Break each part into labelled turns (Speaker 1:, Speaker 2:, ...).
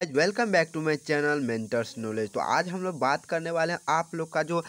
Speaker 1: Welcome back to my channel mentors knowledge तो आज हम लोग बात करने वाले हैं आप लोग का जो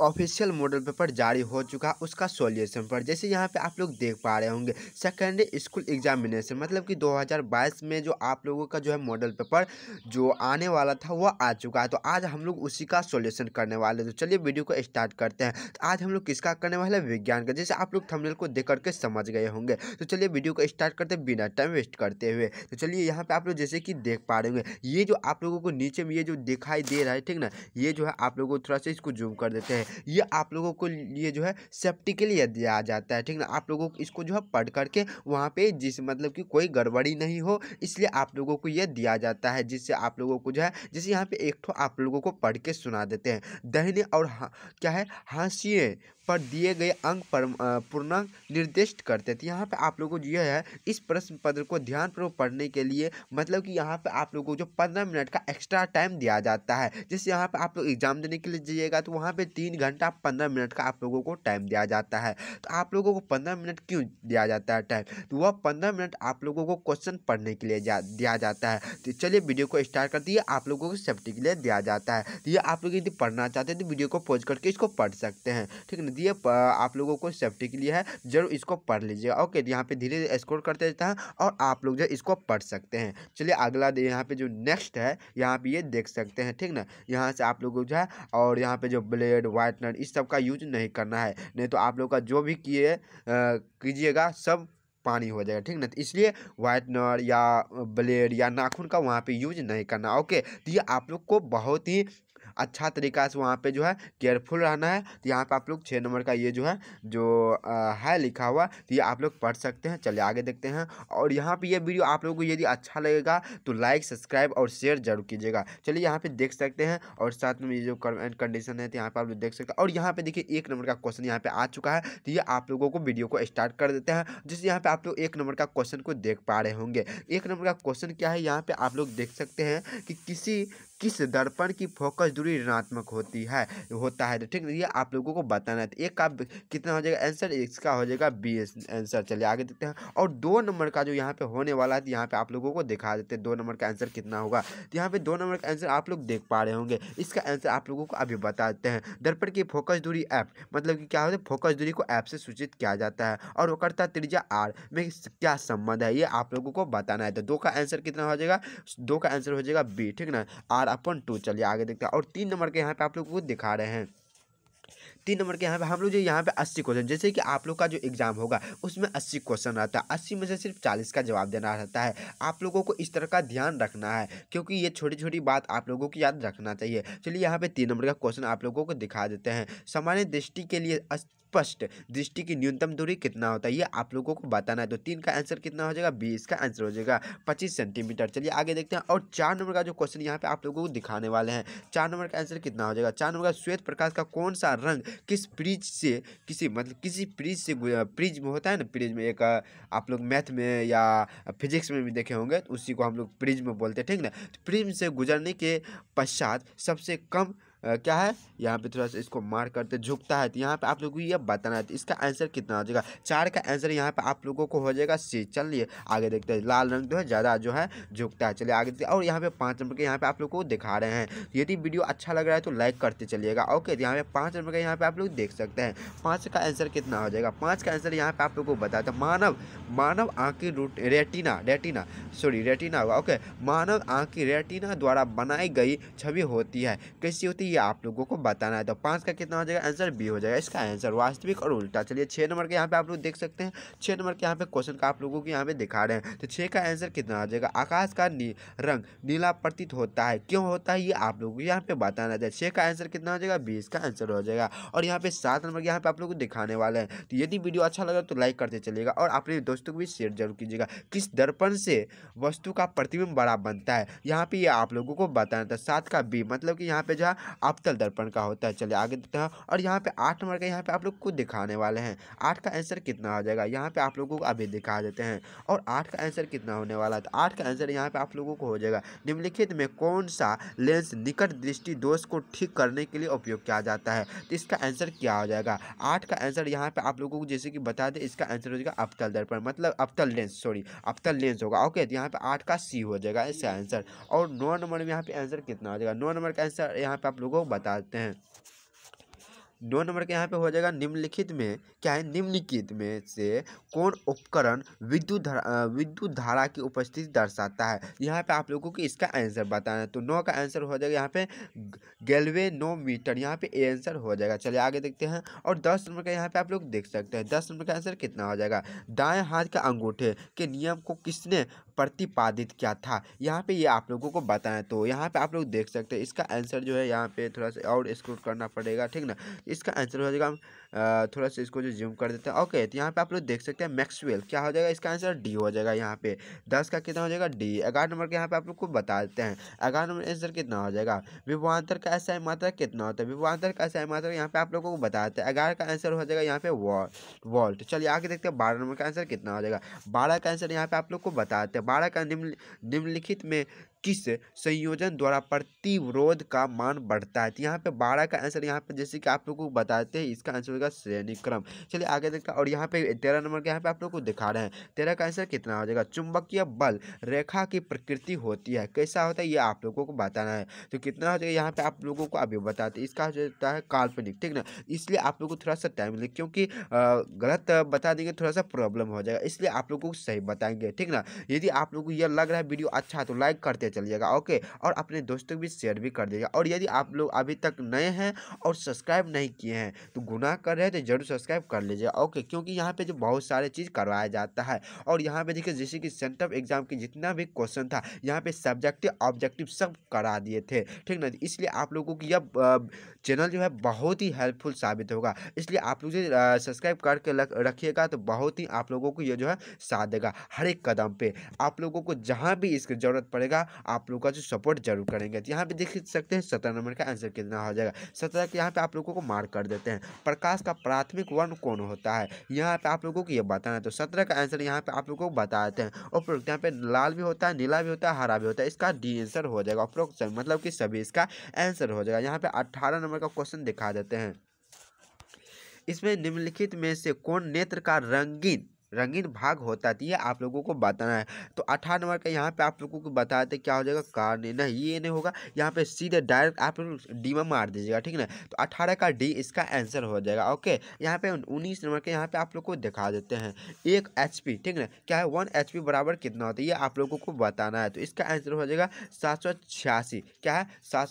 Speaker 1: ऑफिशियल मॉडल पेपर जारी हो चुका है उसका सोल्यूशन पर। जैसे यहाँ पे आप लोग देख पा रहे होंगे सेकेंडरी स्कूल एग्जामिनेशन मतलब कि 2022 में जो आप लोगों का जो है मॉडल पेपर जो आने वाला था, वो आ चुका है। तो आज हम लोग उसी का सोल्यूशन करने वाले तो चलिए वीडियो को स्टार्ट करते हैं। तो आज हम लोग किसका करने वाले हैं? विज्ञान का। जैसे आप लोग थंबनेल को देख करके समझ गए होंगे। तो चलिए वीडियो को स्टार्ट करते बिना टाइम वेस्ट करते हुए। तो चलिए यहाँ पर आप लोग जैसे कि देख पा रहे होंगे, ये जो आप लोगों को नीचे में ये जो दिखाई दे रहा है, ठीक ना? ये जो है आप लोगों को थोड़ा सा इसको जूम कर देते हैं। ये आप लोगों को लिए जो है सेफ्टी के लिए दिया जाता है, ठीक ना? आप लोगों को इसको जो है पढ़ करके वहाँ पे जिस मतलब कि कोई गड़बड़ी नहीं हो, इसलिए आप लोगों को ये दिया जाता है, जिससे आप लोगों को जो है, जैसे यहाँ पे एक ठो आप लोगों को पढ़ के सुना देते हैं। दहने और क्या है? हाशिए पर दिए गए अंक पर पूर्णांक निर्दिष्ट करते थे। यहाँ पे आप लोगों को यह है, इस प्रश्न पत्र को ध्यानपूर्वक पढ़ने के लिए मतलब कि यहाँ पे आप लोगों को जो पंद्रह मिनट का एक्स्ट्रा टाइम दिया जाता है। जैसे यहाँ पे आप लोग एग्ज़ाम देने के लिए जाइएगा तो वहाँ पे तीन घंटा पंद्रह मिनट का आप लोगों को टाइम दिया जाता है। तो आप लोगों को पंद्रह मिनट क्यों दिया जाता है टाइम? तो वह पंद्रह मिनट आप लोगों को क्वेश्चन पढ़ने के लिए जा, दिया जाता है। तो चलिए वीडियो को स्टार्ट कर दिए आप लोगों को सेफ्टी के लिए दिया जाता है। तो ये आप लोग यदि पढ़ना चाहते हैं तो वीडियो को पोज करके इसको पढ़ सकते हैं। ठीक है ये आप लोगों को सेफ्टी के लिए है। ज़रूर इसको पढ़ लीजिएगा ओके यहाँ पे धीरे धीरे स्कोर करते रहता है और आप लोग जो इसको पढ़ सकते हैं। चलिए अगला यहाँ पे जो नेक्स्ट है यहाँ पे ये देख सकते हैं। ठीक ना? यहाँ से आप लोग जो है और यहाँ पे जो ब्लेड वाइटनर इस सब का यूज़ नहीं करना है। नहीं तो आप लोग का जो भी किए कीजिएगा, सब पानी हो जाएगा, ठीक ना? तो इसलिए वाइटनर या ब्लेड या नाखून का वहाँ पे यूज़ नहीं करना ओके तो ये आप लोग को बहुत ही अच्छा तरीका से वहाँ पे जो है केयरफुल रहना है। तो यहाँ पे आप लोग छः नंबर का ये जो है जो आ, है लिखा हुआ तो ये आप लोग पढ़ सकते हैं। चलिए आगे देखते हैं। और यहाँ पे ये वीडियो आप लोगों को यदि अच्छा लगेगा तो लाइक सब्सक्राइब और शेयर ज़रूर कीजिएगा। चलिए यहाँ पर देख सकते हैं। और साथ में ये जो कंडीशन है तो यहाँ पर आप लोग देख सकते हैं। और यहाँ पर देखिए एक नंबर का क्वेश्चन यहाँ पर आ चुका है तो ये आप लोगों को वीडियो को स्टार्ट कर देते हैं। जिससे यहाँ पर आप लोग एक नंबर का क्वेश्चन को देख पा रहे होंगे। एक नंबर का क्वेश्चन क्या है यहाँ पर आप लोग देख सकते हैं कि किसी किस दर्पण की फोकस दूरी ऋणात्मक होती है? होता है तो ठीक, ये आप लोगों को बताना है। तो एक का कितना हो जाएगा? आंसर इसका हो जाएगा बी आंसर चलिए आगे देखते हैं। और दो नंबर का जो यहाँ पे होने वाला है तो यहाँ पे आप लोगों को दिखा देते हैं दो नंबर का आंसर कितना होगा। तो यहाँ पे दो नंबर का आंसर आप लोग देख पा रहे होंगे। इसका आंसर आप लोगों को अभी बता देते हैं। दर्पण की फोकस दूरी ऐप मतलब कि क्या होता है? फोकस दूरी को ऐप से सूचित किया जाता है। और वो करता त्रिज्या आर में क्या संबंध है? ये आप लोगों को बताना है। तो दो का आंसर कितना हो जाएगा? दो का आंसर हो जाएगा बी ठीक ना? आर चार अपन टू चलिए आगे देखते हैं। और तीन नंबर के यहाँ पे आप लोग को दिखा रहे हैं। तीन नंबर के यहाँ पे हम लोग जो यहाँ पे अस्सी क्वेश्चन जैसे कि आप लोग का जो एग्ज़ाम होगा, उसमें अस्सी क्वेश्चन रहता है। अस्सी में से सिर्फ़ चालीस का जवाब देना रहता है। आप लोगों को इस तरह का ध्यान रखना है, क्योंकि ये छोटी छोटी बात आप लोगों को याद रखना चाहिए। चलिए यहाँ पे तीन नंबर का क्वेश्चन आप लोगों को दिखा देते हैं। सामान्य दृष्टि के लिए स्पष्ट। दृष्टि की न्यूनतम दूरी कितना होता है, ये आप लोगों को बताना है। तो तीन का आंसर कितना हो जाएगा? बीस का आंसर हो जाएगा पच्चीस सेंटीमीटर। चलिए आगे देखते हैं और चार नंबर का जो क्वेश्चन यहाँ पे आप लोगों को दिखाने वाले हैं। चार नंबर का आंसर कितना हो जाएगा? चार नंबर का श्वेत प्रकाश का कौन सा रंग किस प्रीज से, किसी मतलब किसी प्रीज से प्रीज में होता है ना प्रीज में एक, आप लोग मैथ में या फिजिक्स में भी देखे होंगे तो उसी को हम लोग प्रीज में बोलते हैं, ठीक ना? प्रीज से गुजरने के पश्चात सबसे कम क्या है? यहाँ पे थोड़ा सा इसको मार करते झुकता है। तो यहाँ पे आप लोगों को ये बताना है तो इसका आंसर कितना हो जाएगा? चार का आंसर यहाँ पे आप लोगों को हो जाएगा सी चलिए, आगे देखते हैं। लाल रंग जो है, ज़्यादा जो है, झुकता है। चलिए, आगे देखते और यहाँ पे पाँच नंबर के यहाँ पे आप लोग को दिखा रहे हैं। यदि वीडियो अच्छा लग रहा है तो लाइक करते चलिएगा। ओके तो यहाँ पे पाँच नंबर का यहाँ पे आप लोग देख सकते हैं। पाँच का आंसर कितना हो जाएगा? पाँच का आंसर यहाँ पे आप लोग को बताते हैं। मानव मानव आँख की root, retina retina sorry retina होगा। ओके, मानव आँख की रेटिना द्वारा बनाई गई छवि होती है। कैसी होती है? ये आप लोगों को बताना है। तो पाँच का कितना हो जाएगा? आंसर बी हो जाएगा। इसका आंसर वास्तविक और उल्टा। चलिए छः नंबर के यहाँ पे आप लोग देख सकते हैं। छः नंबर के यहाँ पे क्वेश्चन का आप लोगों को यहाँ पे दिखा रहे हैं। तो छः का आंसर कितना हो जाएगा? आकाश का नी, रंग नीला प्रतीत होता है। क्यों होता है? ये आप लोगों को यहाँ पे बताना है। छः का आंसर कितना हो जाएगा? बीस का आंसर हो जाएगा। और यहाँ पे सात नंबर के यहाँ पे आप लोग को दिखाने वाले हैं। तो यदि वीडियो अच्छा लगा तो लाइक करते चलिएगा और अपने दोस्तों को भी शेयर ज़रूर कीजिएगा। किस दर्पण से वस्तु का प्रतिबिंब बड़ा बनता है? यहाँ पे ये आप लोगों को बताना था। सात का बी मतलब कि यहाँ पे जो अवतल दर्पण का होता है। चलिए आगे देखते हैं। और यहाँ पे आठ नंबर का यहाँ पे आप लोग को दिखाने वाले हैं। आठ का आंसर कितना हो जाएगा? यहाँ पे आप लोगों को अभी दिखा देते हैं। और आठ का आंसर कितना होने वाला है तो आठ का आंसर यहाँ पे आप लोगों को हो जाएगा। निम्नलिखित में कौन सा लेंस निकट दृष्टि दोष को ठीक करने के लिए उपयोग किया जाता है? तो इसका आंसर क्या हो जाएगा? आठ का आंसर यहाँ पे आप लोगों को जैसे कि बता दें, इसका आंसर हो जाएगा अवतल दर्पण। मतलब अवतल लेंस सॉरी अवतल लेंस होगा। ओके तो यहाँ पे आठ का सी हो जाएगा इसका आंसर और नौ नंबर में यहाँ पे आंसर कितना हो जाएगा? नौ नंबर का आंसर यहाँ पे आप लोगों को बता देते हैं। दो नंबर के यहाँ पे हो जाएगा निम्नलिखित में। क्या है? निम्नलिखित में से कौन उपकरण विद्युत धारा विद्युत धारा की उपस्थिति दर्शाता है? यहाँ पे आप लोगों को इसका आंसर बताना है। तो नौ का आंसर हो जाएगा यहाँ पे गैल्वेनोमीटर यहाँ पे ए आंसर हो जाएगा। चलिए आगे देखते हैं। और दस नंबर का यहाँ पे आप लोग देख सकते हैं। दस नंबर का आंसर कितना हो जाएगा? दाएँ हाथ के अंगूठे के नियम को किसने प्रतिपादित किया था। यहाँ पे ये आप लोगों को बताएँ तो यहाँ पे आप लोग देख सकते हैं, इसका आंसर जो है यहाँ पे थोड़ा सा और स्क्रोल करना पड़ेगा, ठीक ना? इसका आंसर हो जाएगा हम थोड़ा सा इसको जो जूम कर देते हैं। ओके तो यहाँ पे आप लोग देख सकते हैं मैक्सवेल क्या हो जाएगा? इसका आंसर डी हो जाएगा यहाँ पे। दस का कितना हो जाएगा? डी ग्यारह नंबर के यहाँ पे आप लोग को बता देते हैं। ग्यारह नंबर आंसर कितना हो जाएगा? विभवान्तर का ऐसा मात्रा कितना होता है? विभवान्तर का ऐसा मात्रा यहाँ पे आप लोगों को बता देते हैं। ग्यारह का आंसर हो जाएगा यहाँ पे वॉल्ट। चलिए आगे देखते हैं बारह नंबर का आंसर कितना हो जाएगा? बारह का आंसर यहाँ पे आप लोग को बताते हैं। बारह का निम्न निम्नलिखित में किस संयोजन द्वारा प्रतिरोध का मान बढ़ता है? तो यहाँ पे बारह का आंसर यहाँ पे जैसे कि आप लोग को बताते हैं, इसका आंसर होगा श्रेणी क्रम चलिए आगे देखते हैं और यहाँ पे तेरह नंबर के यहाँ पे आप लोग को दिखा रहे हैं। तेरह का आंसर कितना हो जाएगा? चुंबकीय बल रेखा की प्रकृति होती है। कैसा होता है ये आप लोगों को बताना है। तो कितना हो जाएगा? यहाँ पे आप लोगों को अभी बताते इसका होता है काल्पनिक, ठीक ना? इसलिए आप लोग को थोड़ा सा टाइम लगे क्योंकि गलत बता देंगे थोड़ा सा प्रॉब्लम हो जाएगा। इसलिए आप लोगों को सही बताएँगे, ठीक ना? यदि आप लोग को यह लग रहा है वीडियो अच्छा है तो लाइक करते चलिएगा, ओके? और अपने दोस्तों को भी शेयर भी कर दीजिएगा। और यदि आप लोग अभी तक नए हैं और सब्सक्राइब नहीं किए हैं तो गुनाह कर रहे हैं तो ज़रूर सब्सक्राइब कर लीजिए ओके? क्योंकि यहाँ पे जो बहुत सारे चीज़ करवाया जाता है। और यहाँ पे देखिए, जैसे कि सेंटर एग्ज़ाम की जितना भी क्वेश्चन था, यहाँ पे सब्जेक्टिव, ऑब्जेक्टिव सब करा दिए थे, ठीक ना? इसलिए आप लोगों की यह चैनल जो है, बहुत ही हेल्पफुल साबित होगा। इसलिए आप लोग सब्सक्राइब करके रखिएगा तो बहुत ही आप लोगों को ये जो है साथ देगा हर एक कदम पे आप लोगों को जहाँ भी इसकी ज़रूरत पड़ेगा आप लोग का जो सपोर्ट ज़रूर करेंगे। तो यहाँ पे देख सकते हैं सत्रह नंबर का आंसर कितना हो जाएगा। सत्रह के यहाँ पे आप लोगों को मार्क कर देते हैं। प्रकाश का प्राथमिक वर्ण कौन होता है? यहाँ पे आप लोगों को ये बताना है। तो सत्रह का आंसर यहाँ पे आप लोगों को बता देते हैं। उपरोक्त यहाँ पे लाल भी होता है, नीला भी होता है, हरा भी होता है। इसका डी आंसर हो जाएगा। उपरोक्त मतलब कि सभी इसका आंसर हो जाएगा। यहाँ पे अट्ठारह नंबर का क्वेश्चन दिखा देते हैं। इसमें निम्नलिखित में से कौन नेत्र का रंगीन रंगीन भाग होता है ये आप लोगों को बताना है। तो अठारह नंबर का यहाँ पे आप लोगों को बताते क्या हो जाएगा? कार नहीं नहीं, ये नहीं होगा। यहाँ पे सीधे डायरेक्ट आप लोग डी में मार दीजिएगा, ठीक ना? तो अठारह का डी, इसका आंसर हो जाएगा, ओके? यहाँ पे उन्नीस नंबर के यहाँ पे आप लोग को दिखा देते हैं, एक एचपी, ठीक ना? क्या है? वन एच बराबर कितना होता है, ये आप लोगों को बताना है। तो इसका आंसर हो जाएगा सात सौ छियासी। क्या है? सात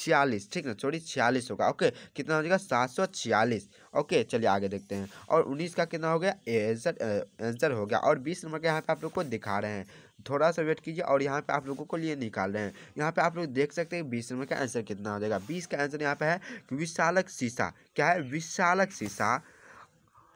Speaker 1: छियालीस, ठीक ना? सॉरी, छियालीस होगा। ओके, कितना हो जाएगा? सात सौ छियालीस। ओके, चलिए आगे देखते हैं। और उन्नीस का कितना हो गया? आंसर आंसर हो गया। और बीस नंबर का यहाँ पे आप लोग को दिखा रहे हैं। थोड़ा सा वेट कीजिए और यहाँ पे आप लोगों को लिए निकाल रहे हैं। यहाँ पे आप लोग देख सकते हैं बीस नंबर का आंसर कितना हो जाएगा। बीस का आंसर यहाँ पे है विशालक शीशा क्या है? विशालक शीशा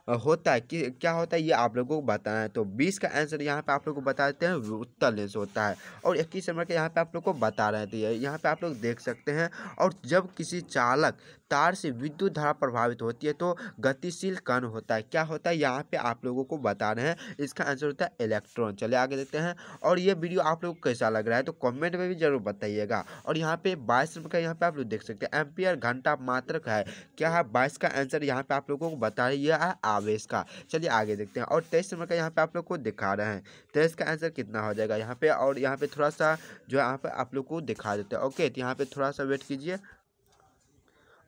Speaker 1: होता है कि क्या होता है, ये आप लोगों को बताना है। तो बीस का आंसर यहाँ पे आप लोग को बता देते हैं, उत्तर लेंस होता है। और इक्कीस नंबर का यहाँ पे आप लोग को बता रहे थे यहाँ पे आप लोग देख सकते हैं। और जब किसी चालक तार से विद्युत धारा प्रभावित होती है तो गतिशील कण होता है। क्या होता है? यहाँ पे आप लोगों को बता रहे हैं। इसका आंसर होता है इलेक्ट्रॉन चले आगे देखते हैं। और ये वीडियो आप लोग को कैसा लग रहा है तो कमेंट में भी ज़रूर बताइएगा। और यहाँ पे बाईस का यहाँ पे आप लोग देख सकते हैं। एम्पियर घंटा मात्रक है। क्या है? बाईस का आंसर यहाँ पे आप लोगों को बता रही है। आवेश का। चलिए आगे देखते हैं। और तेईस नंबर का यहाँ पे आप लोग को दिखा रहे हैं। तेईस का आंसर कितना हो जाएगा यहाँ पे? और यहाँ पे थोड़ा सा जो यहाँ आप लोग को दिखा देते हैं। ओके तो यहाँ पे थोड़ा सा वेट कीजिए।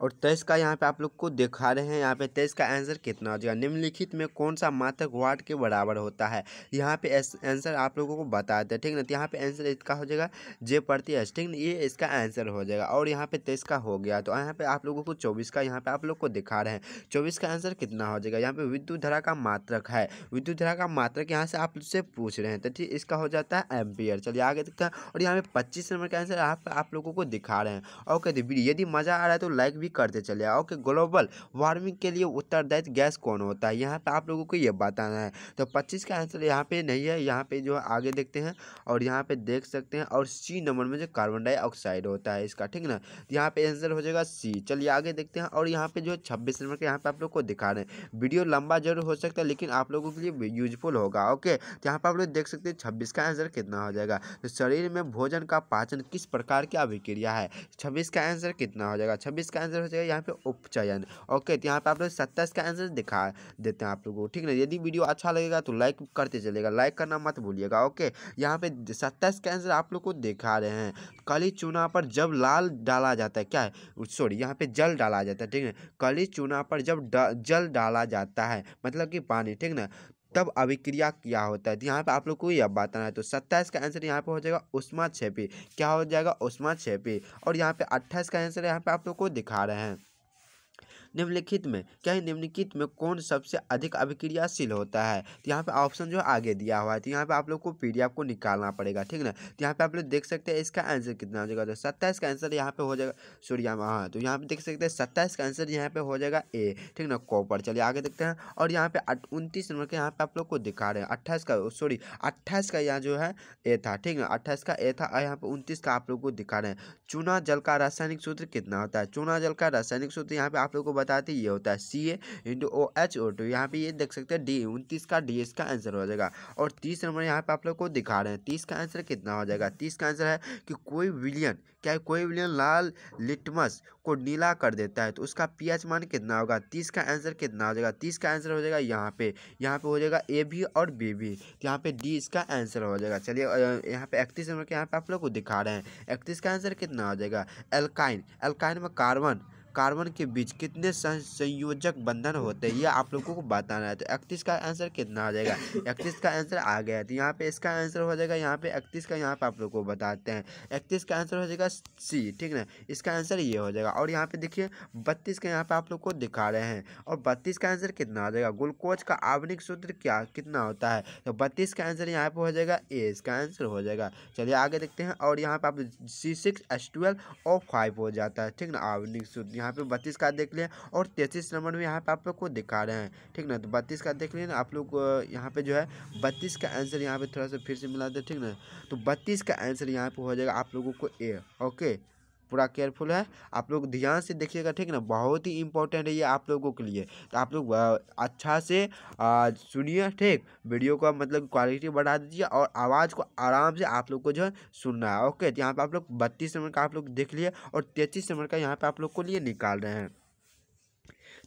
Speaker 1: और तेईस का यहाँ पे आप लोग को दिखा रहे हैं, यहाँ पे तेईस का आंसर कितना हो जाएगा? निम्नलिखित में कौन सा मात्रक वाट के बराबर होता है? यहाँ पे आंसर आप लोगों को बता हैं, ठीक ना? तो यहाँ पे आंसर इसका हो जाएगा जे प्रति एस ठीक ना? ये इसका आंसर हो जाएगा और यहाँ पे तेईस का हो गया। तो यहाँ पे आप लोगों को चौबीस का यहाँ पे आप लोग को दिखा रहे हैं। चौबीस का आंसर कितना हो जाएगा? यहाँ पे विद्युत धारा का मात्रक है। विद्युत धारा का मात्रक यहाँ से आप से पूछ रहे हैं तो ठीक, इसका हो जाता है एम्पियर। चलिए आगे देखते हैं और यहाँ पे पच्चीस नंबर का आंसर आप आप लोगों को दिखा रहे हैं। ओके तो यदि मज़ा आ रहा है तो लाइक भी भी करते चले ओके ग्लोबल वार्मिंग के लिए उत्तरदायित्व गैस कौन होता है? यहाँ पे आप लोगों को ये बताना है। तो पच्चीस का आंसर यहाँ पे नहीं है। यहाँ पे जो आगे देखते हैं और यहाँ पे देख सकते हैं और सी नंबर में जो कार्बन डाइऑक्साइड होता है इसका, ठीक ना? यहाँ पे आंसर हो जाएगा सी। चलिए आगे देखते हैं और यहाँ पे जो छब्बीस नंबर के यहाँ पे आप लोग को दिखा रहे हैं। वीडियो लंबा ज़रूर हो सकता है लेकिन आप लोगों के लिए यूजफुल होगा, ओके? तो यहाँ पे आप लोग देख सकते हैं छब्बीस का आंसर कितना हो जाएगा। तो शरीर में भोजन का पाचन किस प्रकार की अभिक्रिया है? छब्बीस का आंसर कितना हो जाएगा? छब्बीस का आंसर हो जाएगा यहाँ पे उपचयन। ओके तो यहाँ पे आप लोग सत्ताईस का आंसर दिखा देते हैं आप लोगों को, ठीक ना? यदि वीडियो अच्छा लगेगा तो लाइक करते चलेगा लाइक करना मत भूलिएगा ओके यहाँ पे सत्ताईस का आंसर आप लोग को दिखा रहे हैं। कली चूना पर जब लाल डाला जाता है, क्या है? सॉरी यहाँ पे जल डाला जाता है, ठीक है? कली चूना पर जब जल डाला जाता है मतलब कि पानी, ठीक ना? तब अभिक्रिया क्या होता है? तो यहाँ पे आप लोग को यह बताना है तो सत्ताईस का आंसर यहाँ पे हो जाएगा उष्मा छेपी। क्या हो जाएगा? उष्मा छेपी। और यहाँ पे अट्ठाईस का आंसर यहाँ पे आप लोग को दिखा रहे हैं। निम्नलिखित में क्या निम्नलिखित में कौन सबसे अधिक अभिक्रियाशील होता है तो यहाँ पे ऑप्शन जो आगे दिया हुआ है तो यहाँ पे आप लोग को पीडीएफ को निकालना पड़ेगा ठीक ना तो यहाँ पे आप लोग देख सकते हैं इसका आंसर कितना हो जाएगा तो सत्ताईस का आंसर यहाँ पे हो जाएगा सूर्या हाँ तो यहाँ पे देख सकते हैं सत्ताईस का आंसर यहाँ पे हो जाएगा ए ठीक ना कॉपर चलिए आगे देखते हैं और यहाँ पे उनतीस नंबर के यहाँ पे आप लोग को दिखा रहे हैं अट्ठाईस का सॉरी अट्ठाईस का यहाँ जो है ए था ठीक ना अट्ठाईस का ए था और यहाँ पे उनतीस का आप लोग को दिखा रहे हैं चूना जल का रासायनिक सूत्र कितना होता है चूना जल का रासायनिक सूत्र यहाँ पे आप लोग को बताते ये होता है C A into O H O two यहाँ पे ये देख सकते हैं डी उनतीस का डी इसका आंसर हो जाएगा। और तीस नंबर यहाँ पे आप लोग को दिखा रहे हैं, तीस का आंसर कितना हो जाएगा? तीस का आंसर है कि कोई विलियन, क्या कोई विलियन लाल लिटमस को नीला कर देता है तो उसका पीएच मान कितना होगा? तीस का आंसर कितना हो जाएगा? तीस का आंसर हो जाएगा यहाँ पे। यहाँ पे हो जाएगा ए भी और बी भी तो यहाँ पे डी इसका आंसर हो जाएगा। चलिए यहाँ पे इकतीस नंबर के यहाँ पे आप लोग को दिखा रहे हैं। इकतीस का आंसर कितना हो जाएगा? एल्काइन एल्काइन में कार्बन कार्बन के बीच कितने संयोजक बंधन होते हैं, ये आप लोगों को बताना है। तो इकतीस का आंसर कितना आ जाएगा? इकतीस का आंसर आ गया तो यहाँ पे इसका आंसर हो जाएगा, यहाँ पे इकतीस का यहाँ पे आप लोग को बताते हैं। इकतीस का आंसर हो जाएगा सी, ठीक ना? इसका आंसर ये हो जाएगा। और यहाँ पे देखिए, बत्तीस का यहाँ पे आप लोग को दिखा रहे हैं। और बत्तीस का आंसर कितना आ जाएगा? ग्लूकोज का आवनिक सूत्र क्या, कितना होता है? तो बत्तीस का आंसर यहाँ पे हो जाएगा, ए, इसका आंसर हो जाएगा। चलिए आगे देखते हैं। और यहाँ पे आप सी सिक्स एस ट्वेल्व और फाइव हो जाता है, ठीक ना? आवनिक सूत्र, यहाँ पे बत्तीस का देख लिया और तैतीस नंबर में यहाँ पे आप लोग को दिखा रहे हैं। ठीक ना? तो बत्तीस का देख लिया ना आप लोग यहाँ पे जो है, बत्तीस का आंसर यहाँ पे थोड़ा सा फिर से मिला दे, ठीक ना? तो बत्तीस का आंसर यहाँ पे हो जाएगा आप लोगों को ए ओके पूरा केयरफुल है। आप लोग ध्यान से देखिएगा, ठीक ना? बहुत ही इंपॉर्टेंट है ये आप लोगों के लिए। तो आप लोग अच्छा से सुनिए, ठीक? वीडियो का मतलब क्वालिटी बढ़ा दीजिए और आवाज़ को आराम से आप लोग को जो है सुनना है ओके तो यहाँ पर आप लोग बत्तीस नंबर का आप लोग देख लिए और तैंतीस नंबर का यहाँ पर आप लोग को लिए निकाल रहे हैं।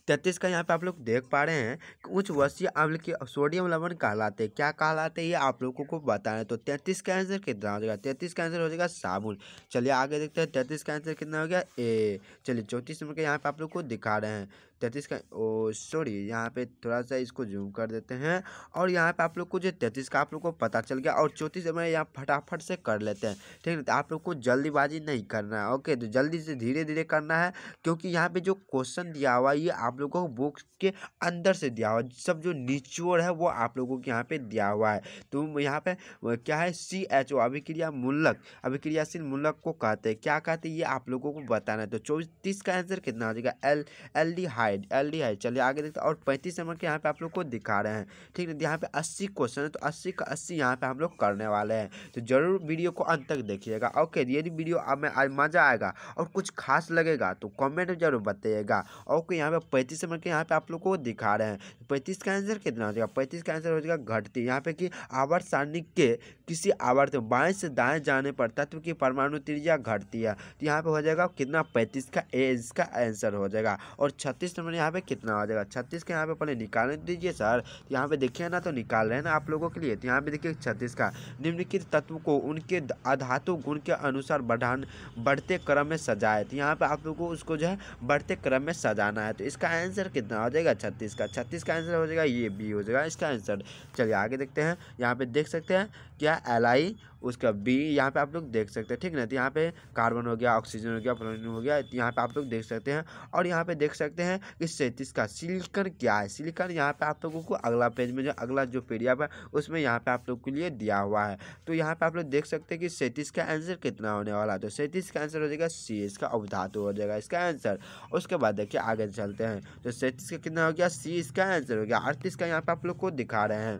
Speaker 1: तैतीस का यहाँ पे आप लोग देख पा रहे हैं उच्च वर्षीय अम्ल के सोडियम लवण कहलाते हैं। क्या कहलाते हैं ये आप लोगों को बता बताना तो तैतीस का आंसर कितना हो जाएगा? तैतीस का आंसर हो जाएगा साबुन। चलिए आगे देखते हैं, तैतीस का आंसर कितना हो गया? ए, चलिए चौंतीस नंबर का यहाँ पे आप लोग को दिखा रहे हैं। तैंतीस का, ओ, सॉरी, यहाँ पे थोड़ा सा इसको जूम कर देते हैं। और यहाँ पे आप लोग को जो तैंतीस का आप लोग को पता चल गया और चौंतीस नंबर यहाँ फटाफट से कर लेते हैं। ठीक है तो आप लोग को जल्दीबाजी नहीं करना है। ओके तो जल्दी से धीरे धीरे करना है क्योंकि यहाँ पे जो क्वेश्चन दिया हुआ ये आप लोगों को बुक्स के अंदर से दिया हुआ सब जो निचोड़ है वो आप लोगों के यहाँ पे दिया हुआ है। तो यहाँ पे क्या है? सी एच ओ अभिक्रिया मूलक, अभिक्रियाशील मूलक को कहते हैं। क्या कहते हैं? ये आप लोगों को बताना है। तो चौतीस का आंसर कितना हो जाएगा? L aldehyde aldehyde चलिए आगे देखते हैं और पैंतीस नंबर के यहाँ पे आप लोग को दिखा रहे हैं। ठीक है, यहाँ पे अस्सी क्वेश्चन है तो अस्सी का अस्सी यहाँ पे हम लोग करने वाले हैं। तो ज़रूर वीडियो को अंत तक देखिएगा। ओके, यदि वीडियो अब में मज़ा आएगा और कुछ खास लगेगा तो कॉमेंट ज़रूर बताइएगा। ओके, यहाँ पे पैंतीस नंबर के यहाँ पे आप लोग को दिखा रहे हैं। पैंतीस का आंसर कितना हो जाएगा? पैंतीस का आंसर हो जाएगा घटती। यहाँ पे कि आवर्त सारणी के किसी आवर्त बाएँ से दाएँ जाने पर तत्व की परमाणु त्रिज्या घटती है। तो यहाँ पे हो जाएगा कितना? पैंतीस का ए, इसका आंसर हो जाएगा। और छत्तीस नंबर यहाँ पे कितना हो जाएगा? छत्तीस का यहाँ पे पहले निकाल दीजिए सर। तो यहाँ पे देखिए ना तो निकाल रहे हैं ना आप लोगों के लिए। तो यहाँ पे देखिए छत्तीस का। निम्नलिखित तत्व को उनके अधातु गुण के अनुसार बढ़ान, बढ़ते क्रम में सजाए। तो यहाँ पे आप लोगों को उसको जो है, बढ़ते क्रम में सजाना है। तो इसका आंसर कितना हो जाएगा? छत्तीस का। छत्तीस का आंसर हो जाएगा, ये बी हो जाएगा, इसका आंसर चलिए आगे देखते हैं। यहाँ पे देख सकते हैं क्या एल आई उसका बी, यहाँ पे आप लोग देख सकते हैं, ठीक ना? तो यहाँ पे कार्बन हो गया, ऑक्सीजन हो गया फ्लोरिन हो गया यहाँ पे आप लोग देख सकते हैं, और यहाँ पे देख सकते हैं कि सैंतीस का सिलिकन क्या है? सिलिकन यहाँ पे आप लोगों को अगला पेज में जो, अगला जो पीडीएफ है, उसमें यहाँ पे आप लोग के लिए दिया हुआ है। तो यहाँ पे आप लोग देख सकते हैं कि सैंतीस का आंसर कितना होने वाला है? तो सैंतीस का आंसर हो जाएगा सी, इसका अवधातु हो जाएगा इसका आंसर। उसके बाद देखिए आगे चलते हैं तो सैंतीस का कितना हो गया? सी, इसका आंसर हो गया। अड़तीस का यहाँ पे आप लोग को दिखा रहे हैं।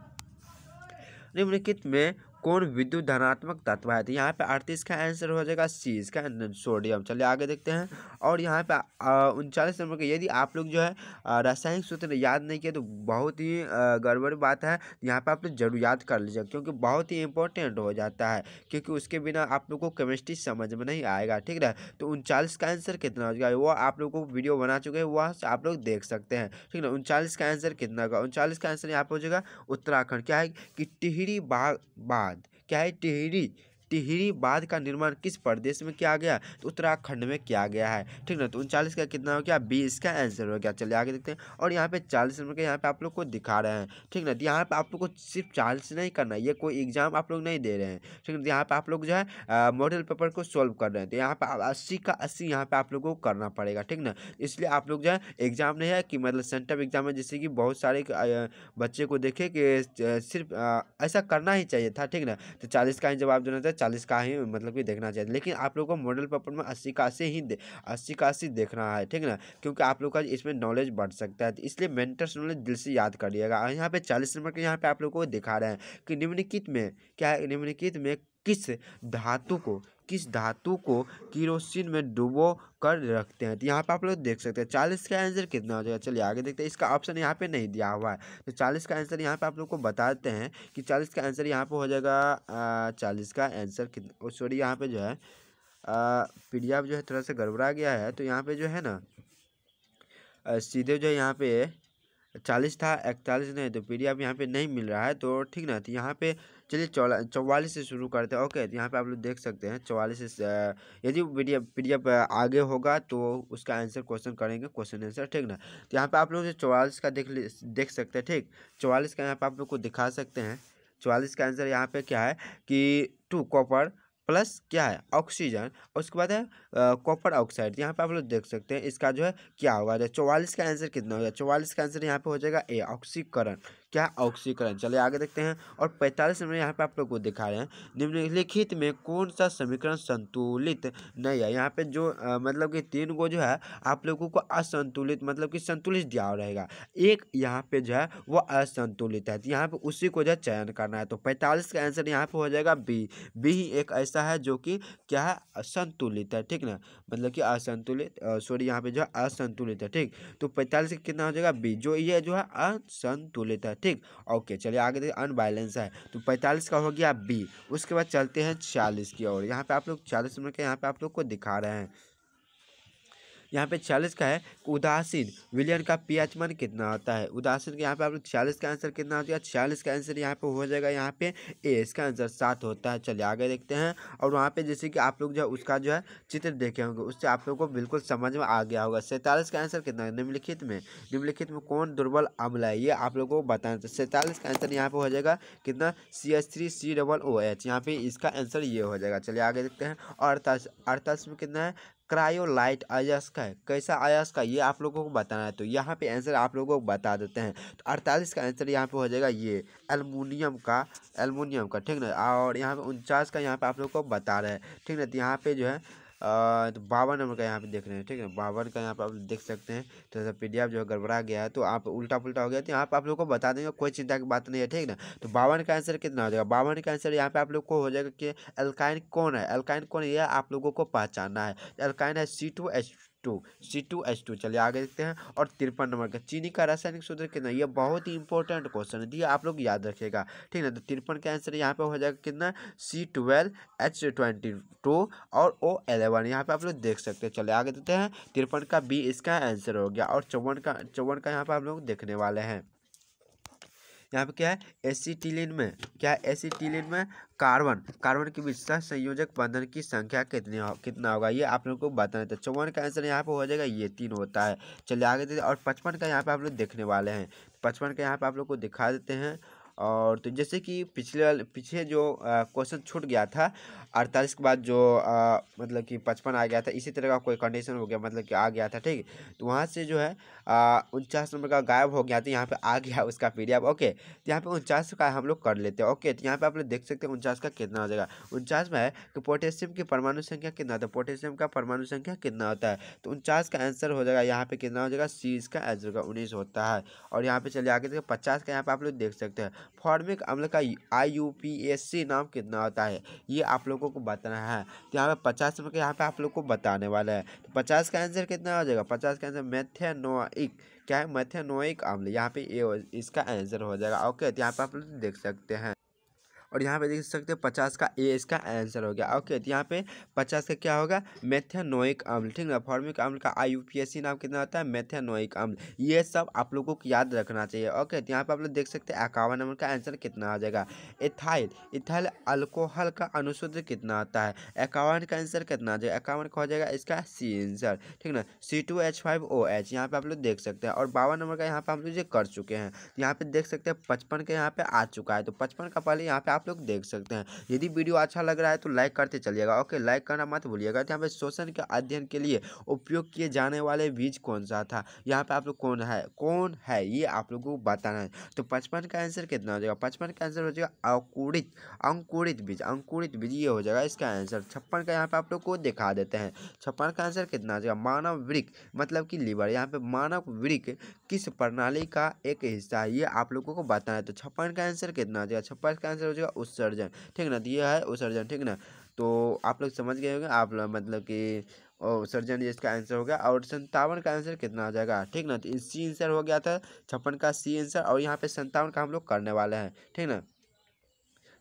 Speaker 1: निम्नलिखित में कौन विद्युत धनात्मक तत्व है? तो यहाँ पे अड़तीस का आंसर हो जाएगा सी इसका सोडियम चलिए आगे देखते हैं। और यहाँ पे उनचालीस नंबर के, यदि आप लोग जो है रासायनिक सूत्र याद नहीं किया तो बहुत ही गड़बड़ बात है। यहाँ पे आप लोग ज़रूर याद कर लीजिए, क्योंकि बहुत ही इंपॉर्टेंट हो जाता है, क्योंकि उसके बिना आप लोग को केमिस्ट्री समझ में नहीं आएगा, ठीक है तो उनचालीस का आंसर कितना हो जाएगा? वो आप लोग को वीडियो बना चुके हैं वह आप लोग देख सकते हैं, ठीक है उनचालीस का आंसर कितना होगा? उनचालीस का आंसर यहाँ पे हो जाएगा उत्तराखंड। क्या है कि टिहरी बाग बाद क्या है टिहरी टिहरी बाँध का निर्माण किस प्रदेश में किया गया? तो उत्तराखंड में किया गया है। ठीक ना? तो उनचालीस का कितना हो गया? बीस का आंसर हो गया। चलिए आगे देखते हैं। और यहाँ पे चालीस नंबर का यहाँ पे आप लोग को दिखा रहे हैं। ठीक ना? तो यहाँ पे आप लोग को सिर्फ़ चालीस नहीं करना ये कोई एग्ज़ाम आप लोग नहीं दे रहे हैं। ठीक है यहाँ पे आप लोग जो है मॉडल पेपर को सोल्व कर रहे हैं। तो यहाँ पे अस्सी का अस्सी यहाँ पे आप लोग को करना पड़ेगा। ठीक ना? इसलिए आप लोग जो है, एग्ज़ाम नहीं है कि मतलब सेंटर एग्ज़ाम है। जिससे कि बहुत सारे बच्चे को देखे कि सिर्फ़ ऐसा करना ही चाहिए था। ठीक ना? तो चालीस का ही जवाब देना था। चालीस का ही मतलब कि देखना चाहिए। लेकिन आप लोग को मॉडल पेपर में अस्सी का अस्सी ही अस्सी का अस्सी देखना है, ठीक ना? क्योंकि आप लोग का इसमें नॉलेज बढ़ सकता है। तो इसलिए मेंटर्स नॉलेज दिल से याद करिएगा। यहाँ पे चालीस नंबर के यहाँ पे आप लोग को दिखा रहे हैं कि निम्नलिखित में, क्या है? निम्नलिखित में किस धातु को किस धातु को किरोसिन में डुबो कर रखते हैं? तो यहाँ पे आप लोग देख सकते हैं, चालीस का आंसर कितना हो जाएगा? चलिए आगे देखते हैं, इसका ऑप्शन यहाँ पे नहीं दिया हुआ है। तो चालीस का आंसर यहाँ पे आप लोग को बताते हैं कि चालीस का आंसर यहाँ पे हो जाएगा चालीस का आंसर कितना सॉरी यहाँ पे जो है पीडीएफ जो है थोड़ा सा गड़बड़ा गया है। तो यहाँ पे जो है ना सीधे जो है यहाँ पे चालीस था, इकतालीस नहीं तो पी डी यहाँ पे नहीं मिल रहा है। तो ठीक ना तो यहाँ पे चलिए चौला, चौवालीस से शुरू करते हैं। ओके, यहाँ पे आप लोग देख सकते हैं, चौवालीस से यदि पी डी आगे होगा तो उसका आंसर क्वेश्चन करेंगे, क्वेश्चन आंसर, ठीक ना? तो यहाँ पे आप लोग चौवालीस का देख देख सकते हैं, ठीक? चौवालीस का यहाँ पे आप लोग को दिखा सकते हैं। चौवालीस का आंसर यहाँ पे क्या है कि टू कॉपर प्लस क्या है? ऑक्सीजन। उसके बाद है कॉपर ऑक्साइड यहाँ पे आप लोग देख सकते हैं इसका जो है क्या होगा? जो चौवालीस का आंसर कितना हो होगा? चौवालीस का आंसर यहाँ पे हो जाएगा ए ऑक्सीकरण क्या? ऑक्सीकरण चलिए आगे देखते हैं और पैंतालीस नंबर यहाँ पे आप लोग को दिखा रहे हैं। निम्नलिखित में कौन सा समीकरण संतुलित नहीं है? यहाँ पे जो आ, मतलब कि तीन गो जो है आप लोगों को असंतुलित मतलब कि संतुलित दिया रहेगा। एक यहाँ पे जो है वो असंतुलित है तो यहाँ पे उसी को जो है चयन करना है। तो पैंतालीस का आंसर यहाँ पे हो जाएगा बी बी ही एक ऐसा है जो कि क्या है? असंतुलित है ठीक ना? मतलब कि असंतुलित सॉरी यहाँ पे जो है असंतुलित है, ठीक? तो पैंतालीस कितना हो जाएगा? बी जो ये जो है असंतुलित है, ठीक? ओके, चलिए आगे देखिए अनबैलेंस है। तो पैंतालीस का हो गया बी, उसके बाद चलते हैं चालीस की ओर। यहाँ पे आप लोग चालीस नंबर के यहाँ पे आप लोग को दिखा रहे हैं। यहाँ पे चालीस का है। उदासीन, विलियन का पीएच मान कितना होता है? उदासीन के यहाँ पे आप लोग चालीस का आंसर कितना हो? जाएगा छियालीस का आंसर यहाँ पे हो जाएगा यहाँ पे ए, इसका आंसर सात होता है। चलिए आगे देखते हैं। और वहाँ पे जैसे कि आप लोग जो है, उसका जो है चित्र देखे होंगे, उससे आप लोग को बिल्कुल समझ में आ गया होगा। सैंतालीस का आंसर कितना है? निम्नलिखित में निम्नलिखित में कौन दुर्बल अम्ल है? ये आप लोगों को बताना तो सैंतालीस का आंसर यहाँ पे हो जाएगा कितना? C H three C double O H यहाँ पे इसका आंसर ये हो जाएगा। चलिए आगे देखते हैं। अड़तालीस अड़तालीस में कितना है? क्रायोलाइट अयस्क है। कैसा अयस्क है ये आप लोगों को बताना है। तो यहाँ पे आंसर आप लोगों को बता देते हैं। तो अड़तालीस का आंसर यहाँ पे हो जाएगा ये एलमिनियम का एलमिनियम का, ठीक ना? और यहाँ पे उनचास का यहाँ पे आप लोगों को बता रहे हैं। ठीक ना? तो यहाँ पे जो है तो बावन नंबर का यहाँ पे देख रहे हैं, ठीक है? बावन का यहाँ पे आप देख सकते हैं तो ऐसा पी जो है गड़बड़ा गया है तो आप उल्टा पुल्टा हो गया तो यहाँ पे आप लोग को बता देंगे, कोई चिंता की बात नहीं है, ठीक ना? तो बावन का आंसर कितना हो जाएगा? बावन का आंसर यहाँ पे आप लोग को हो जाएगा कि एल्काइन कौन है? एल्काइन कौन है? आप लोगों को पहचानना है। एल्काइन है C two H two C two H two चलिए आगे देखते हैं। और तिरपन नंबर का चीनी का रासायनिक सूत्र कितना यह बहुत ही इंपॉर्टेंट क्वेश्चन है। आप लोग याद रखेगा ठीक है तो तिरपन का आंसर यहाँ पे हो जाएगा कितना? C twelve H twenty two और ओ एलेवन यहाँ पे आप लोग देख सकते हैं। चलिए आगे देते हैं। तिरपन का बी इसका आंसर हो गया और चौवन का चौवन का यहाँ पे आप लोग देखने वाले हैं। यहाँ पे क्या है? एसीटिलिन में। क्या है? एसिटिलिन में कार्बन कार्बन के सह संयोजक बंधन की संख्या कितनी हो, कितना होगा? ये आप लोग को बताना था। चौवन का आंसर यहाँ पे हो जाएगा ये तीन होता है। चलिए आगे देते और पचपन का यहाँ पे आप लोग देखने वाले हैं। पचपन का यहाँ पे आप लोग को दिखा देते हैं। और तो जैसे कि पिछले पीछे जो क्वेश्चन छूट गया था अड़तालीस के बाद जो आ, मतलब कि पचपन आ गया था इसी तरह का कोई कंडीशन हो गया मतलब कि आ गया था ठीक? तो वहाँ से जो है उनचास नंबर का गायब हो गया तो यहाँ पे आ गया उसका पी ओके? तो यहाँ पे उनचास का हम लोग कर लेते हैं ओके? तो यहाँ पे आप लोग देख सकते हैं उनचास का कितना हो जाएगा। उनचास में है कि पोटेशियम की परमाणु संख्या कितना होता है? पोटेशियम का परमाणु संख्या कितना होता है? तो उनचास का आंसर हो जाएगा यहाँ पे कितना हो जाएगा? सी इसका आंसर होगा उन्नीस होता है। और यहाँ पे चलिए आगे देखिए पचास का यहाँ पे आप लोग देख सकते हैं। फॉर्मिक अम्ल का I U P S C नाम कितना होता है? ये आप लोगों को बताना है। तो यहाँ पे पचास का यहाँ पे आप लोग को बताने वाला है। तो पचास का आंसर कितना हो जाएगा? पचास का आंसर मैथेनोइक। क्या है? मैथेनोइक अम्ल। यहाँ पे ये इसका आंसर हो जाएगा। ओके तो यहाँ पे आप लोग देख सकते हैं। और यहाँ पे देख सकते हैं पचास का ए इसका आंसर हो गया। ओके तो यहाँ पे पचास का क्या होगा? मेथेनोइक अम्ल, ठीक ना? फॉर्मिक अम्ल का आई यूपीएससी नाम कितना होता है? मेथेनोइक अम्ल। ये सब आप लोगों को याद रखना चाहिए। ओके तो यहाँ पर आप लोग देख सकते हैं इक्यावन नंबर का आंसर कितना आ जाएगा। इथाइल इथाइल अल्कोहल का अनुशुद्ध कितना आता है? इक्यावन का आंसर कितना आ जाएगा? इक्यावन का हो जाएगा इसका सी आंसर, ठीक ना? C two H five O H, यहाँ पर आप लोग देख सकते हैं। और बावन नंबर का यहाँ पर हम लोग ये कर चुके हैं। यहाँ पे देख सकते हैं पचपन का यहाँ पे आ चुका है। तो पचपन का पहले यहाँ पे आप लोग देख सकते हैं। यदि वीडियो अच्छा लग रहा है तो लाइक करते चलिएगा। ओके, लाइक करना मत भूलिएगा। तो यहाँ पे शोषण के अध्ययन के लिए उपयोग किए जाने वाले बीज कौन सा था? यहाँ पे आप लोग कौन है? कौन है? ये आप लोगों को बताना है। तो पचपन का आंसर कितना हो जाएगा? पचपन का आंसर हो जाएगा अंकुरित अंकुरित बीज अंकुरित बीज ये हो जाएगा इसका आंसर। छप्पन का यहाँ पे आप लोग को दिखा देते हैं। छप्पन का आंसर कितना हो जाएगा? मानव वृक मतलब कि लीवर। यहाँ पे मानव वृक किस प्रणाली का एक हिस्सा है? ये आप लोगों को बताना है। तो छप्पन का आंसर कितना हो जाएगा? छप्पन का आंसर हो जाएगा उत्सर्जन, ठीक ना? दिया है उत्सर्जन, ठीक ना? तो आप लोग समझ गए होंगे, आप लोग मतलब कि सर्जन इसका आंसर हो गया। और संतावन का आंसर कितना आ जाएगा? ठीक ना? तो सी आंसर हो गया था, छप्पन का सी आंसर और यहाँ पे संतावन का हम लोग करने वाले हैं, ठीक ना?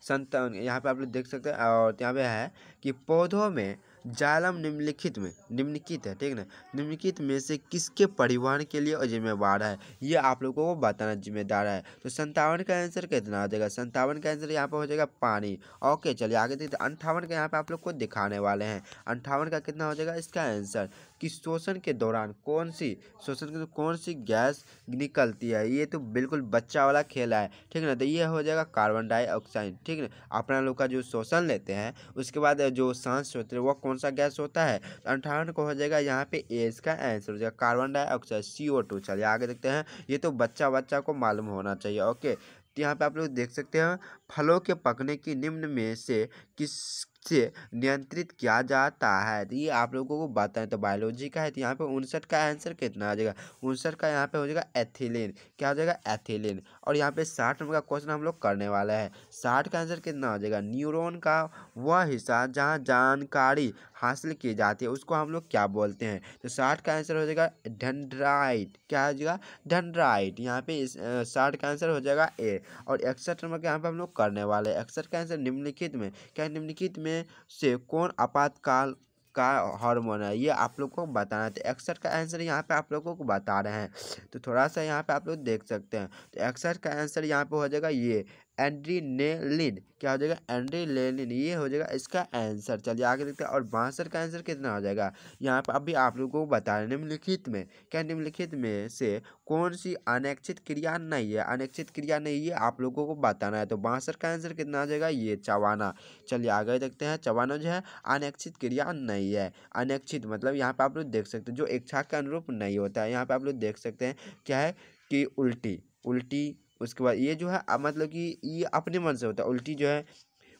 Speaker 1: संतावन यहाँ पे आप लोग देख सकते हैं, और यहाँ पे है कि पौधों में जालम निम्नलिखित में, निम्नलिखित है, ठीक ना? निम्नलिखित में से किसके परिवहन के लिए जिम्मेवार है? ये आप लोगों को बताना जिम्मेदार है। तो संतावन का आंसर कितना हो जाएगा? संतावन का आंसर यहाँ पर हो जाएगा पानी। ओके चलिए आगे देखते अंठावन का यहाँ पर आप लोग को दिखाने वाले हैं। अंठावन का कितना हो जाएगा? इसका आंसर कि शोषण के दौरान कौन सी, शोषण के कौन सी गैस निकलती है? ये तो बिल्कुल बच्चा वाला खेल है, ठीक है ना? तो ये हो जाएगा कार्बन डाइऑक्साइड, ठीक है अपना लोग का जो शोषण लेते हैं, उसके बाद जो सांस होते हैं, वो कौन सा गैस होता है? तो अंठावन को हो जाएगा यहाँ पे एज का आंसर हो जाएगा carbon dioxide C O two चलिए आगे देखते हैं। ये तो बच्चा बच्चा को मालूम होना चाहिए, ओके? तो यहाँ पे आप लोग देख सकते हैं, फलों के पकने की निम्न में से किस से नियंत्रित किया जाता है। तो ये आप लोगों को बताएँ तो बायोलॉजी का है तो यहाँ पे उनसठ का आंसर कितना आ जाएगा? उनसठ का यहाँ पे हो जाएगा एथिलीन क्या हो जाएगा? एथिलीन और यहाँ पे साठ नंबर का क्वेश्चन हम लोग करने वाला है। साठ का आंसर कितना हो जाएगा? न्यूरॉन का वह हिस्सा जहाँ जानकारी हासिल की जाती है, उसको हम लोग क्या बोलते हैं? तो साठ का आंसर हो जाएगा ढंड्राइट क्या हो जाएगा? ढंड्राइट यहाँ पे साठ का आंसर हो जाएगा ए और इकसठ नंबर का यहाँ पे हम लोग करने वाले हैं। इकसठ का आंसर निम्नलिखित में। क्या निम्नलिखित में से कौन आपातकाल का हार्मोन है, ये आप लोग को बताना है। एक्सर इकसठ का आंसर यहाँ पे आप लोगों को बता रहे हैं। तो थोड़ा सा यहाँ पे आप लोग देख सकते हैं। तो एक्सर का आंसर यहाँ पे हो जाएगा ये। एंड्रीनेलिन क्या हो जाएगा? एंड्रीलेलिन ये हो जाएगा इसका आंसर। चलिए आगे देखते हैं, और बासठ का आंसर कितना हो जाएगा? यहाँ पर अभी आप लोगों को बता रहे निम्नलिखित में, क्या निम्नलिखित में से कौन सी अनैक्षित क्रिया नहीं है? अनैक्षित क्रिया नहीं है, आप लोगों को बताना है तो बासठ का आंसर कितना आ जाएगा? ये चवाना। चलिए आगे देखते हैं, चवाना जो है अनैक्षित क्रिया नहीं है। अनैक्षित मतलब यहाँ पर आप लोग देख सकते हैं, जो इच्छा के अनुरूप नहीं होता है। यहाँ पर आप लोग देख सकते हैं, क्या है? कि उल्टी उल्टी उसके बाद ये जो है मतलब कि ये अपने मन से होता है, उल्टी जो है,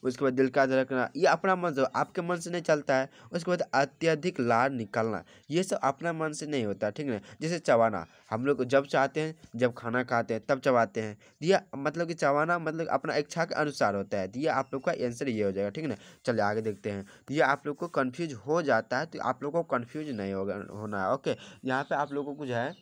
Speaker 1: उसके बाद दिल का धड़कना ये अपना मन से, आपके मन से नहीं चलता है, उसके बाद अत्यधिक लार निकलना, ये सब अपना मन से नहीं होता, ठीक है जैसे चबाना, हम लोग जब चाहते हैं, जब खाना खाते हैं, तब चबाते हैं, ये मतलब कि चबाना मतलब अपना इच्छा के अनुसार होता है, ये आप लोग का आंसर ये हो जाएगा, ठीक है ना? चलिए आगे देखते हैं, ये आप लोग को कन्फ्यूज़ हो जाता है तो आप लोग को कन्फ्यूज़ नहीं होगा, होना है ओके यहाँ पर आप लोगों को जो है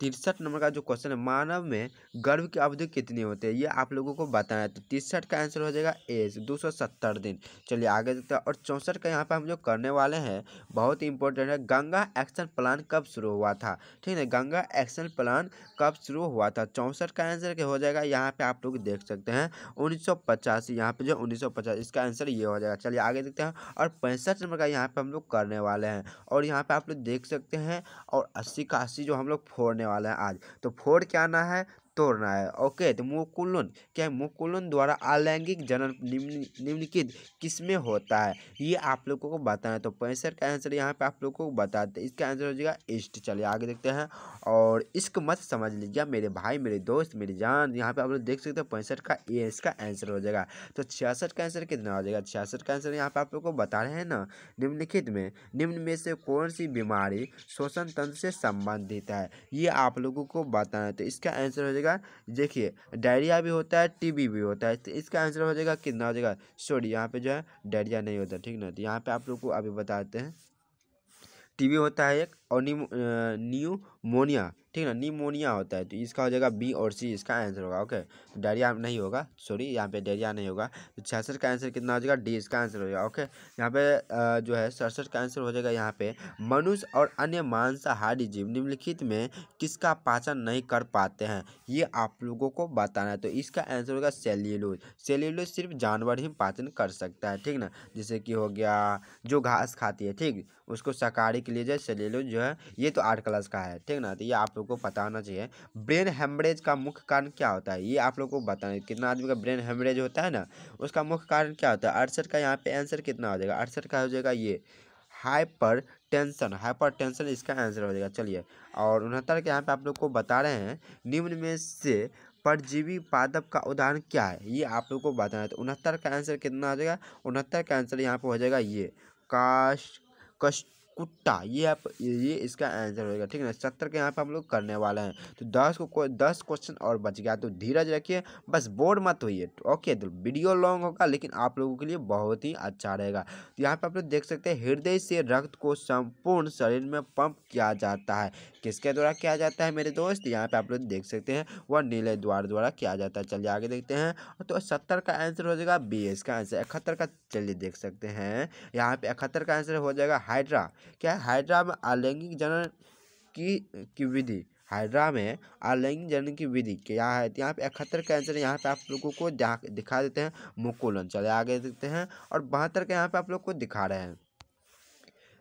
Speaker 1: तिरसठ नंबर का जो क्वेश्चन है, मानव में गर्भ की अवधि कितनी होती है? ये आप लोगों को बताना है। तो तिरसठ का आंसर हो जाएगा एज दो सौ सत्तर दिन। चलिए आगे देखते हैं। और चौंसठ का यहाँ पे हम जो करने वाले हैं। बहुत ही इंपॉर्टेंट है। गंगा एक्शन प्लान कब शुरू हुआ था? ठीक है, गंगा एक्शन प्लान कब शुरू हुआ था? चौंसठ का आंसर हो जाएगा? यहाँ पे आप लोग देख सकते हैं। उन्नीस सौ पचासी, यहाँ पे जो उन्नीस सौ पचास, इसका आंसर ये हो जाएगा। चलिए आगे देखते हैं। और पैंसठ नंबर का यहाँ पे हम लोग करने वाले हैं। और यहाँ पे आप लोग देख सकते हैं। और अस्सी का अस्सी जो हम लोग फोड़ने वाले हैं आज। तो फोड़ क्या आना है? तोड़ना है ओके तो मुकुलन क्या है मुकुलन द्वारा अलैंगिक जनन निम्न, निम्नलिखित किसमें होता है? ये आप लोगों को बताना है। तो पैंसठ का आंसर यहाँ पे आप लोगों को बताते हैं। इसका आंसर हो जाएगा ईस्ट। चलिए आगे देखते हैं। और इसको मत समझ लीजिए। मेरे भाई, मेरे दोस्त, मेरी जान, यहाँ पे आप लोग देख सकते हैं पैंसठ का, ये इसका आंसर हो जाएगा। तो छियासठ का आंसर कितना हो जाएगा? छियासठ का आंसर यहाँ पे आप लोग को बता रहे हैं ना, निम्नलिखित में, निम्न में से कौन सी बीमारी श्वसन तंत्र से संबंधित है? ये आप लोगों को बताना है। तो इसका आंसर हो जाएगा देखिए, डायरिया भी होता है, टीबी भी होता है तो इसका आंसर हो जाएगा कितना हो जाएगा? सॉरी, यहाँ पे जो है, डायरिया नहीं होता, ठीक ना? तो यहाँ पे आप लोग को अभी बताते हैं। टीबी होता है एक, और न्यूमोनिया ठीक ना? निमोनिया होता है तो इसका हो जाएगा बी और सी, इसका आंसर होगा, ओके? तो डायरिया नहीं होगा, सॉरी, यहाँ पे डायरिया नहीं होगा तो छियासठ का आंसर कितना हो जाएगा? डी, इसका आंसर हो जाएगा, ओके? यहाँ पे जो है सड़सठ का आंसर हो जाएगा यहाँ पे, मनुष्य और अन्य मांसाहारी जीव निम्नलिखित में किसका पाचन नहीं कर पाते हैं? ये आप लोगों को बताना है तो इसका आंसर होगा सेल्यूलोज। सेल्यूलोज सिर्फ़ जानवर ही पाचन कर सकता है, ठीक ना? जैसे कि हो गया, जो घास खाती है, ठीक? उसको शाकाहारी के लिए जो सेल्यूलोज जो है, ये तो आठ क्लास का है, ठीक ना? तो ये आप लोग को पता होना चाहिए। ब्रेन हेमरेज का मुख्य कारण क्या होता है? ये आप लोग को बताना कितना आदमी का ब्रेन हेमरेज होता है ना, उसका मुख्य कारण क्या होता है? अड़सठ का यहाँ पे आंसर कितना हो जाएगा? अड़सठ का हो जाएगा ये हाइपर टेंशन हाइपर टेंशन इसका आंसर हो जाएगा। चलिए, और उनहत्तर के यहाँ पे आप लोग को बता रहे हैं, निम्न में से परजीवी पादप का उदाहरण क्या है? ये आप लोग को बताना है। तो उनहत्तर का आंसर कितना आ जाएगा? उनहत्तर का आंसर यहाँ पे हो जाएगा ये, काश कश कुत्ता ये आप, ये इसका आंसर होगा ठीक है ना? सत्तर के यहाँ पे हम लोग करने वाले हैं। तो दस को, दस क्वेश्चन और बच गया तो धीरज रखिए, बस बोर्ड मत होइए ओके तो वीडियो लॉन्ग होगा, लेकिन आप लोगों के लिए बहुत ही अच्छा रहेगा। तो यहाँ पे आप लोग देख सकते हैं, हृदय से रक्त को संपूर्ण शरीर में पंप किया जाता है। किसके द्वारा किया जाता है, मेरे दोस्त? यहाँ पे आप लोग देख सकते हैं, वह नीले द्वार द्वारा किया जाता है। चलिए आगे देखते हैं। तो सत्तर का आंसर हो जाएगा बी इसका आंसर इकहत्तर का, चलिए देख सकते हैं। यहाँ पे इकहत्तर का आंसर हो जाएगा हाइड्रा क्या हाइड्रा में अलैंगिक जनन की की विधि। हाइड्रा में अलैंगिक जनन की विधि क्या है? तो यहाँ पे इकहत्तर का आंसर यहाँ पे आप लोगों को दिखा देते हैं। मुकुलन, चले आगे देखते हैं। और बहत्तर का यहाँ पे आप लोग को दिखा रहे हैं।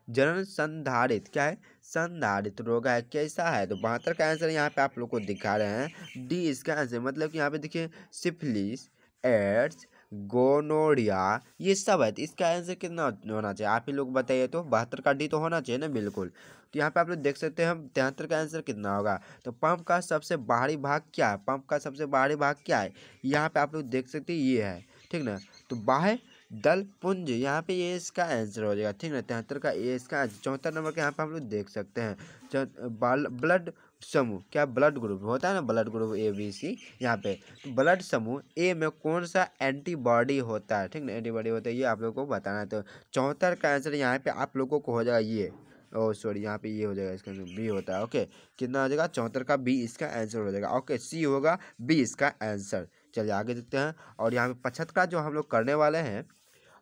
Speaker 1: जनन संधारित, क्या है? संधारित रोग है। कैसा है? तो बहत्तर का आंसर यहाँ पे आप लोग को दिखा रहे हैं। डी इसका आंसर मतलब कि यहाँ पे देखिए, सिफिलिस, एड्स गोनोरिया, ये सब है। तो इसका आंसर कितना होना चाहिए? आप ही लोग बताइए तो। बहत्तर का डी तो होना चाहिए ना, बिल्कुल। तो यहाँ पे आप लोग देख सकते हैं, हम तिहत्तर का आंसर कितना होगा? तो पंप का सबसे बाहरी भाग क्या है? पंप का सबसे बाहरी भाग क्या है? यहाँ पे आप लोग देख सकते हैं, ये है। ठीक ना? तो बाह्य दल पुंज, यहाँ पे ये इसका आंसर हो जाएगा। ठीक ना? तिहत्तर का, ये इसका आंसर। चौहत्तर नंबर का यहाँ पे हम लोग देख सकते हैं। ब्लड समूह, क्या ब्लड ग्रुप होता है ना blood group A B C यहाँ पे तो ब्लड समूह ए में कौन सा एंटीबॉडी होता है? ठीक ना? एंटीबॉडी होता है, ये आप लोगों को बताना है। तो चौहत्तर का आंसर यहाँ पे आप लोगों को हो जाएगा ये। ओ सॉरी यहाँ पे ये हो जाएगा, इसका आंसर बी होता है ओके कितना हो जाएगा? चौहत्तर का बी इसका आंसर हो जाएगा। ओके सी होगा बी इसका आंसर चलिए आगे देखते हैं, और यहाँ पे पचहत्तर का जो हम लोग करने वाले हैं,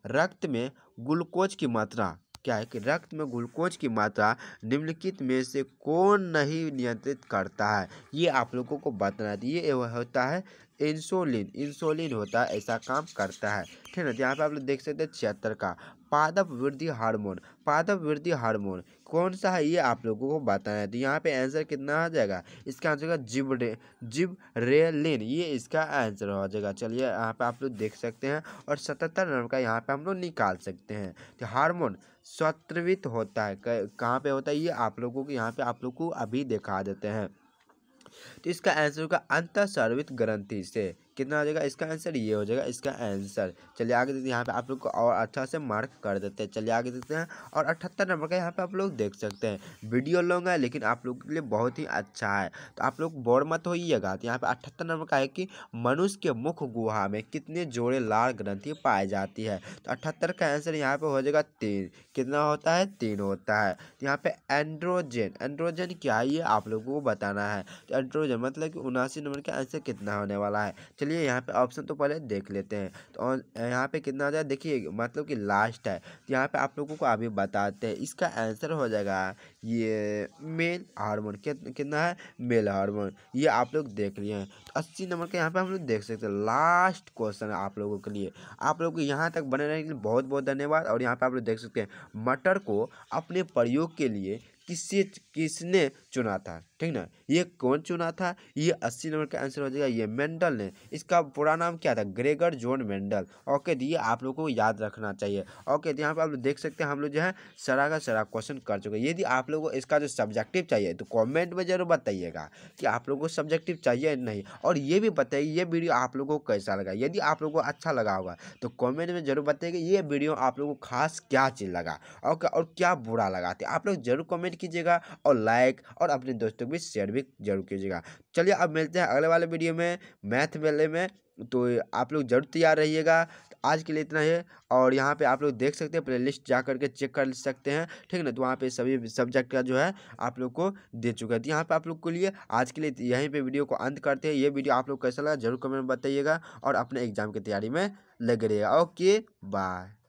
Speaker 1: रक्त में ग्लूकोज की मात्रा। क्या है कि रक्त में ग्लूकोज की मात्रा निम्नलिखित में से कौन नहीं नियंत्रित करता है? ये आप लोगों को बताना ये होता है इंसुलिन। इंसुलिन होता है, ऐसा काम करता है। ठीक है, यहाँ पे आप लोग देख सकते हैं छिहत्तर का। पादप वृद्धि हार्मोन। पादप वृद्धि हार्मोन कौन सा है, ये आप लोगों को बताना है तो यहाँ पे आंसर कितना आ जाएगा? इसका आंसर होगा जिब रे जिब रेलिन ये इसका आंसर हो जाएगा। चलिए, यहाँ पे आप लोग देख सकते हैं और सतहत्तर नंबर का यहाँ पे हम लोग निकाल सकते हैं। तो हार्मोन स्वत्रित होता है। कहाँ पे होता है? ये आप लोगों को यहाँ पे आप लोग को अभी दिखा देते हैं। तो इसका आंसर होगा अंत सर्वित ग्रंथि से। कितना हो जाएगा? इसका आंसर ये हो जाएगा, इसका आंसर चलिए आगे देखते हैं, यहाँ पे आप लोग को और अच्छा से मार्क कर देते हैं। चलिए आगे देखते हैं, और अठहत्तर नंबर का यहाँ पे आप लोग देख सकते हैं। वीडियो लॉन्ग है, लेकिन आप लोग के लिए बहुत ही अच्छा है। तो आप लोग बोर मत होइएगा। तो यहाँ पे अठहत्तर नंबर का है कि मनुष्य के मुख गुहा में कितने जोड़े लाल ग्रंथि पाई जाती है। तो अठहत्तर का आंसर यहाँ पे हो जाएगा तीन। कितना होता है? तीन होता है। तो यहाँ पे एंड्रोजन एंड्रोजन क्या है? ये आप लोगों को बताना है। तो एंड्रोजन मतलब कि उनासी नंबर का आंसर कितना होने वाला है। चलिए चलिए यहाँ पे ऑप्शन तो पहले देख लेते हैं। तो यहाँ पे कितना आ जाए, देखिए मतलब कि लास्ट है। तो यहाँ पे आप लोगों को अभी बताते हैं, इसका आंसर हो जाएगा ये मेल हार्मोन कितना है? मेल हार्मोन ये आप लोग देख लिए हैं। तो अस्सी नंबर के यहाँ पे हम लोग देख सकते हैं। लास्ट क्वेश्चन है आप लोगों के लिए। आप लोग यहाँ तक बने रहने के लिए बहुत बहुत धन्यवाद। और यहाँ पे आप लोग देख सकते हैं, मटर को अपने प्रयोग के लिए किससे किसने चुना था? ठीक ना? ये कौन चुना था? ये अस्सी नंबर का आंसर हो जाएगा, ये मेंडल ने। इसका पूरा नाम क्या था? Gregor zone Mendel. ओके तो ये आप लोगों को याद रखना चाहिए। ओके तो यहाँ पर आप लोग देख सकते हैं, हम लोग जो है, सरा का सरा क्वेश्चन कर चुके हैं। यदि आप लोगों को इसका जो सब्जेक्टिव चाहिए तो कॉमेंट में ज़रूर बताइएगा कि आप लोगों को सब्जेक्टिव चाहिए नहीं। और ये भी बताइए, ये वीडियो आप लोगों को कैसा लगा? यदि आप लोगों को अच्छा लगा होगा तो कॉमेंट में ज़रूर बताइएगा, ये वीडियो आप लोगों को खास क्या चीज़ लगा? ओके और क्या बुरा लगा? तो आप लोग ज़रूर कॉमेंट कीजिएगा और लाइक और अपने दोस्तों को भी शेयर भी ज़रूर कीजिएगा। चलिए अब मिलते हैं अगले वाले वीडियो में मैथ मेले में। तो आप लोग ज़रूर तैयार रहिएगा। आज के लिए इतना ही और यहाँ पे आप लोग देख सकते हैं प्ले लिस्ट जा करके चेक कर सकते हैं। ठीक है ना? तो वहाँ पे सभी सब्जेक्ट का जो है आप लोग को दे चुका है। तो यहाँ पे आप लोग के लिए आज के लिए यहीं पे वीडियो को अंत करते हैं। ये वीडियो आप लोग कैसा लगा ज़रूर कमेंट बताइएगा और अपने एग्ज़ाम की तैयारी में लगे रहिएगा। Okay bye